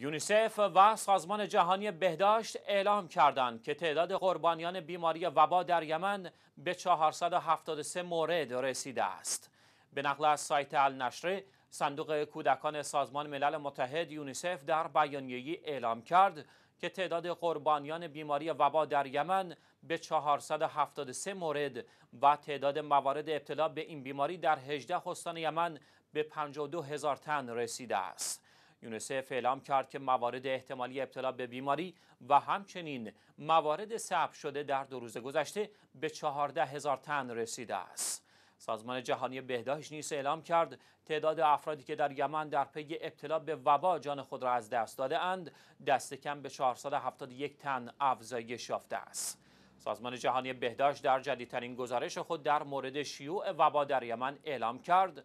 یونیسف و سازمان جهانی بهداشت اعلام کردند که تعداد قربانیان بیماری وبا در یمن به 473 مورد رسیده است. به نقل از سایت النشره صندوق کودکان سازمان ملل متحد یونیسف در بیانیه‌ای اعلام کرد که تعداد قربانیان بیماری وبا در یمن به 473 مورد و تعداد موارد ابتلا به این بیماری در 18 استان یمن به 52 هزار تن رسیده است. یونیسف اعلام کرد که موارد احتمالی ابتلا به بیماری و همچنین موارد ثبت شده در دو روز گذشته به 14 هزار تن رسیده است. سازمان جهانی بهداشت نیز اعلام کرد تعداد افرادی که در یمن در پی ابتلا به وبا جان خود را از دست داده اند دست کم به 471 تن افزایش یافته است. سازمان جهانی بهداشت در جدیدترین گزارش خود در مورد شیوع وبا در یمن اعلام کرد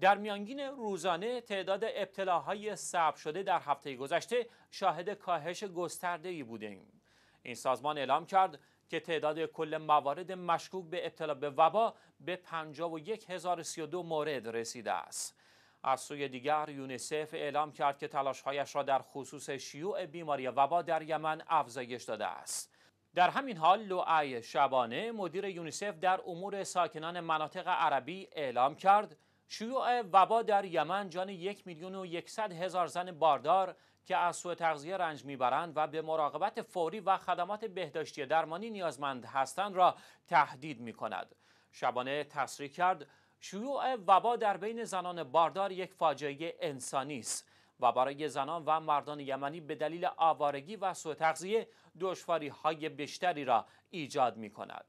در میانگین روزانه تعداد ابتلاهای ثبت شده در هفته گذشته شاهد کاهش گسترده‌ای بودیم. این سازمان اعلام کرد که تعداد کل موارد مشکوک به ابتلا به وبا به 51032 مورد رسیده است. از سوی دیگر یونیسف اعلام کرد که تلاشهایش را در خصوص شیوع بیماری وبا در یمن افزایش داده است. در همین حال لوعی شبانه مدیر یونیسف در امور ساکنان مناطق عربی اعلام کرد شیوع وبا در یمن جان یک میلیون و یکصد هزار زن باردار که از سوء تغذیه رنج می‌برند و به مراقبت فوری و خدمات بهداشتی درمانی نیازمند هستند را تهدید می کند. شبانه تصریح کرد شیوع وبا در بین زنان باردار یک فاجعه انسانی است و برای زنان و مردان یمنی به دلیل آوارگی و سوء تغذیه دشواری های بیشتری را ایجاد می کند.